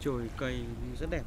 chồi cây rất đẹp.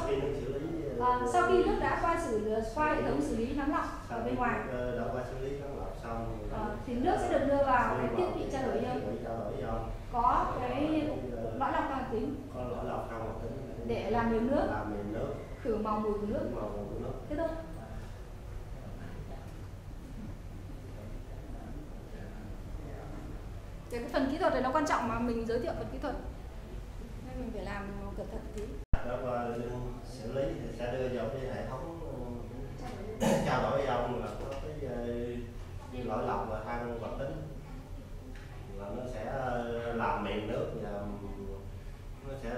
Sau khi nước xử lý à, sau khi nước đã qua xử qua hệ thống xử lý nắng lọc ở bên ngoài. ờ, đã qua xử lý nắng lọc xong à, thì nước sẽ được đưa vào cái thiết bị trao đổi ion có cái lõi lọc hoạt tính có lõi lọc trong một tính để làm mềm nước. Làm mềm nước. Khử màu mùi của nước. Màu của nước. Thế thôi. Cái phần kỹ thuật này nó quan trọng mà mình giới thiệu phần kỹ thuật. Nên mình phải làm cẩn thận tí đã qua xử lý thì sẽ đưa vào cái hệ thống ờ, trao đổi ion là có cái ờ, như lõi lọc và than hoạt tính là nó sẽ ờ, làm mềm nước và nó sẽ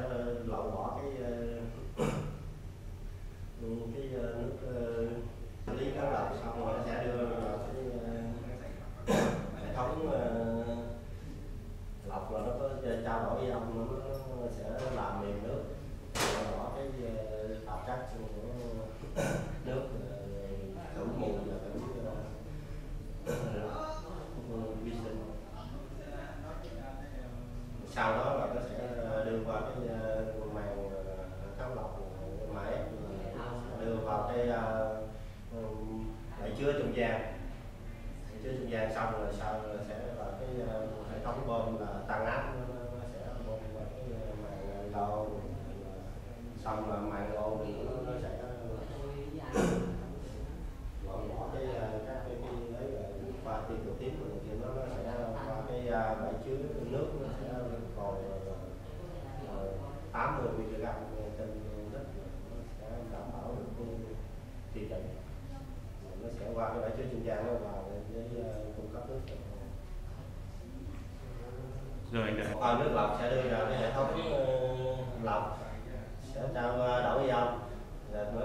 loại bỏ cái ờ, cái ờ, nước ờ, xử lý nắng lọc xong rồi nó sẽ đưa vào cái ờ, hệ ờ, lọc là nó có trao đổi ion nó, nó sẽ làm mềm nước. Loại bỏ cái ờ, tạp chất của nước ờ, khử mùi và khử ờ, vi sinh. Sau đó là nó sẽ đưa qua cái ờ, màng ờ, lọc máy đưa vào cái ờ, chứa trung gian chứa trung gian xong rồi sau là sẽ là cái ờ, hệ thống bơm là tăng áp nó, nó sẽ bơm vào cái ờ, màng ờ, lô xong là màng lô thì nó, nó sẽ loại bỏ cái ờ, các cái cái ấy là qua tiêu cực tím của thì nó nó sẽ qua cái ờ, bể chứa nước nó sẽ còn ờ, 80 mg trên lít nó sẽ đảm bảo được cái tiêu chuẩn Rồi nó sẽ qua cái bể chứa trung gian nó vào để ờ, cung cấp nước cho rồi nước lọc sẽ đưa vào cái hệ thống ờ, lọc, sẽ trao đổ ờ, đổi ion và nó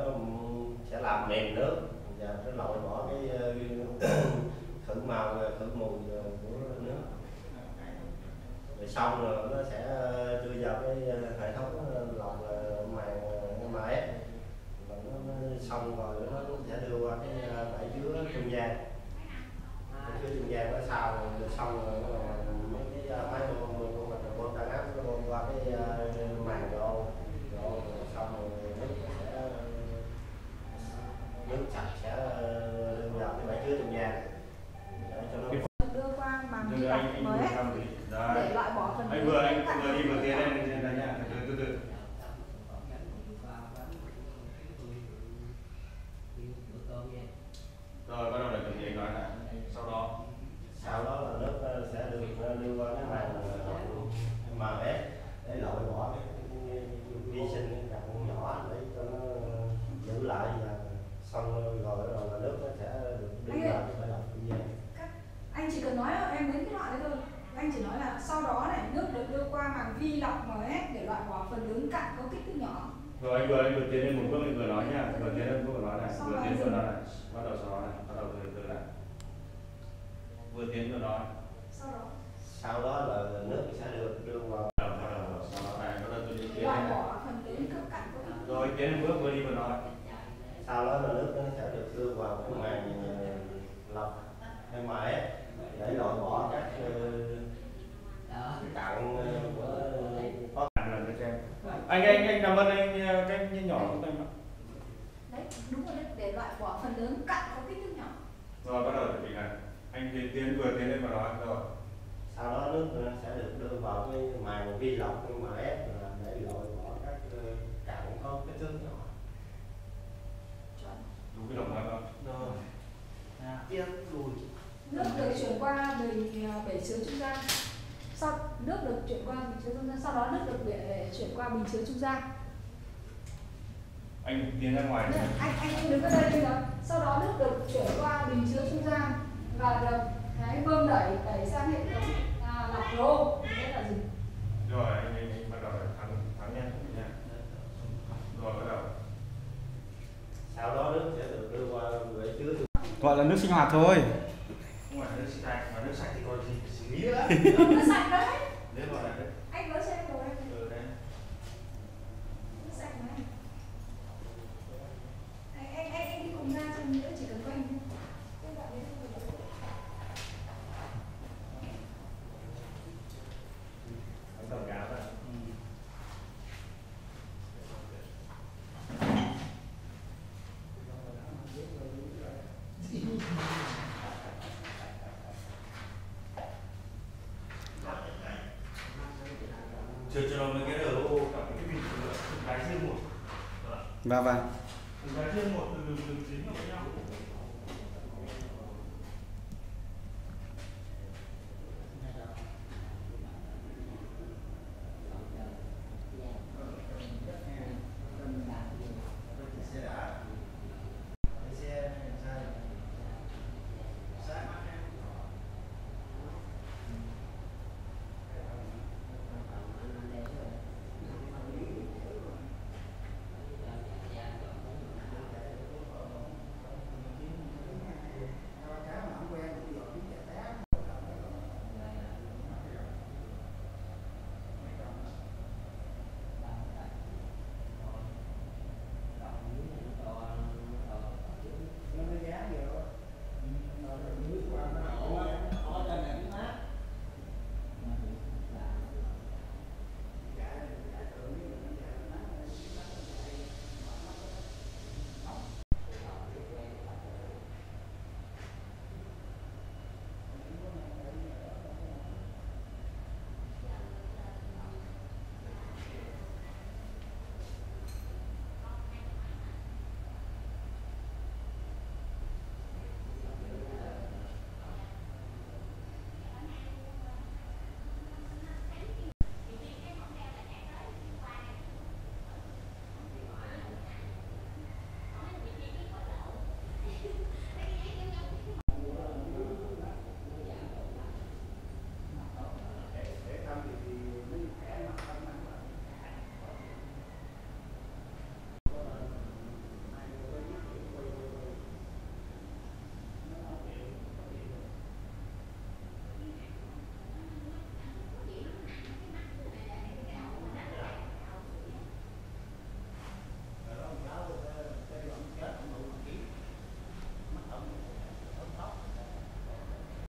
sẽ làm mềm nước. Và nó loại bỏ cái ờ, khử màu khử mùi của nước. Rồi xong rồi nó sẽ ờ, đưa vào cái ờ, hệ thống ờ, lọc ờ, màng ờ, MF và nó, nó xong rồi nó sẽ đưa qua cái ờ, bể chứa trung gian bể chứa trung gian nó sau rồi xong rồi nó là mấy cái ờ, máy bơm bơm bơm bơm tăng áp nó bơm qua cái ờ, màng độ độ rồi xong rồi nước nó sẽ nước sạch sẽ ờ, đưa vào cái bể chứa trung gian để cho nó đưa qua màng vi Được lọc anh, anh mới vừa xong thì để đấy. loại bỏ phần Anh vừa anh vừa đi vừa tiến lên lên đây nhá, từ từ từ. Rồi bắt đầu là cần gì anh nói lại. Sau đó sau đó là nước ờ, sẽ được ờ, qua cái màng MF để loại bỏ cái, vi sinh cái cặn nhỏ để cho nó giữ lại và xong rồi rồi là nước nó sẽ được vào cái bể lọc trung gian anh chỉ cần nói là em đến cái loại đấy thôi. Anh chỉ nói là sau đó này nước được đưa qua màng vi lọc MS để loại bỏ phần lớn cặn có kích thước nhỏ. Rồi anh vừa anh vừa tiến lên một bước anh vừa nói nhá, vừa tiến lên một bước vừa nói này, vừa tiến vừa nói này, bắt đầu sau đó này, bắt đầu từ từ lại. Vừa tiến vừa nói, sau đó sau đó là nước sẽ được đưa vào cặn Rồi tiến lên bước vừa đi vừa nói. sau đó là nước nó sẽ được đưa vào cái màng lọc MF để loại bỏ các ờ, cặn ờ, của có lần nữa cho em. Anh anh anh cảm ơn anh cái cái nhỏ của anh ạ. đấy đúng rồi đấy để loại bỏ phần lớn cặn có kích thước nhỏ Rồi bắt đầu chuẩn bị này. Anh tiến tiến vừa tiến lên vừa nói rồi. Sau đó nước nó sẽ được đưa vào cái màng vi lọc MF là để loại bỏ các ờ, cặn có kích thước nhỏ. Đúng cái đồng nói không? tiếp lùi nước được chuyển qua bình à, bể chứa trung gian. Sau nước được chuyển qua bình chứa trung gian sau đó nước được bể chuyển qua bình chứa trung gian. Anh tiến ra ngoài. Đây, anh anh đứng ở đây bây giờ sau đó nước được chuyển qua bình chứa trung gian và được cái bơm đẩy đẩy sang hệ thống là gì Rồi anh anh, anh bắt đầu thắng thắng nha. nha. Rồi bắt đầu. sau đó nước sẽ được đưa qua bể chứa Gọi là nước sinh hoạt thôi Không phải nước sạch, mà nước sạch thì còn gì xử lý nữa. nước sạch đấy Đấy gọi là đấy. anh nói xem rồi anh Ừ đấy. nước sạch đấy anh anh anh, anh đi cùng ra cho nữa chỉ cần quanh thôi Cái đoạn đấy không phải là- Thắng tầm cá đó. trượt cho nó mấy cái RO cả cái vịt vâng vâng.